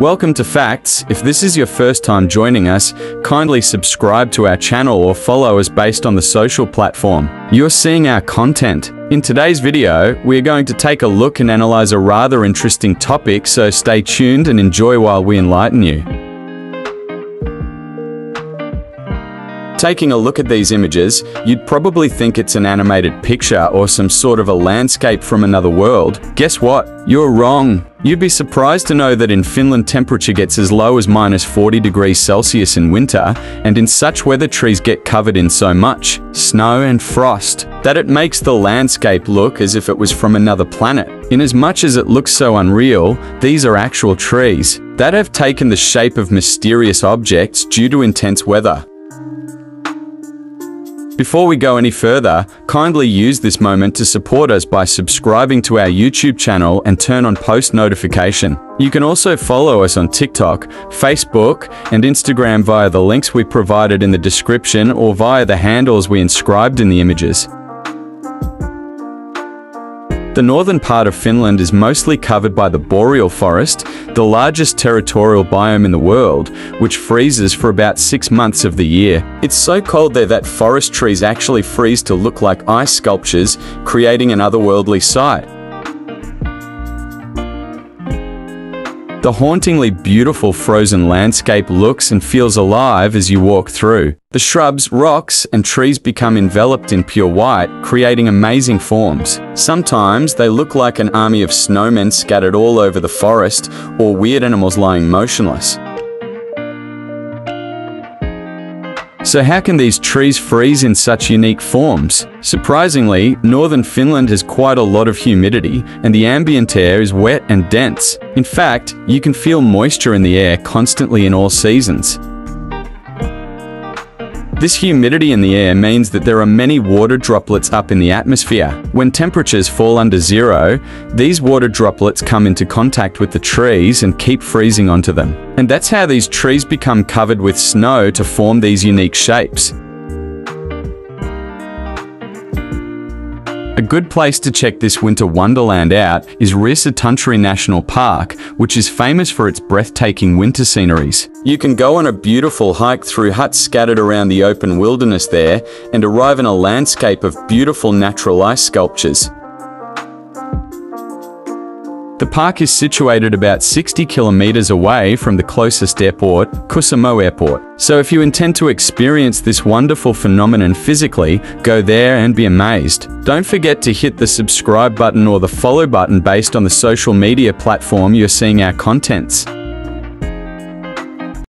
Welcome to Phacts. If this is your first time joining us, kindly subscribe to our channel or follow us based on the social platform. You're seeing our content. In today's video, we are going to take a look and analyze a rather interesting topic, so stay tuned and enjoy while we enlighten you. Taking a look at these images, you'd probably think it's an animated picture or some sort of a landscape from another world. Guess what? You're wrong. You'd be surprised to know that in Finland temperature gets as low as minus 40 degrees Celsius in winter, and in such weather trees get covered in so much snow and frost that it makes the landscape look as if it was from another planet. In as much as it looks so unreal, these are actual trees that have taken the shape of mysterious objects due to intense weather. Before we go any further, kindly use this moment to support us by subscribing to our YouTube channel and turn on post notification. You can also follow us on TikTok, Facebook, and Instagram via the links we provided in the description or via the handles we inscribed in the images. The northern part of Finland is mostly covered by the boreal forest, the largest territorial biome in the world, which freezes for about six months of the year. It's so cold there that forest trees actually freeze to look like ice sculptures, creating an otherworldly sight. The hauntingly beautiful frozen landscape looks and feels alive as you walk through. The shrubs, rocks, and trees become enveloped in pure white, creating amazing forms. Sometimes they look like an army of snowmen scattered all over the forest, or weird animals lying motionless. So how can these trees freeze in such unique forms? Surprisingly, northern Finland has quite a lot of humidity, and the ambient air is wet and dense. In fact, you can feel moisture in the air constantly in all seasons. This humidity in the air means that there are many water droplets up in the atmosphere. When temperatures fall under zero, these water droplets come into contact with the trees and keep freezing onto them. And that's how these trees become covered with snow to form these unique shapes. A good place to check this winter wonderland out is Riisitunturi National Park, which is famous for its breathtaking winter sceneries. You can go on a beautiful hike through huts scattered around the open wilderness there and arrive in a landscape of beautiful natural ice sculptures. The park is situated about 60 kilometers away from the closest airport, Kuusamo Airport. So if you intend to experience this wonderful phenomenon physically, go there and be amazed. Don't forget to hit the subscribe button or the follow button based on the social media platform you're seeing our contents.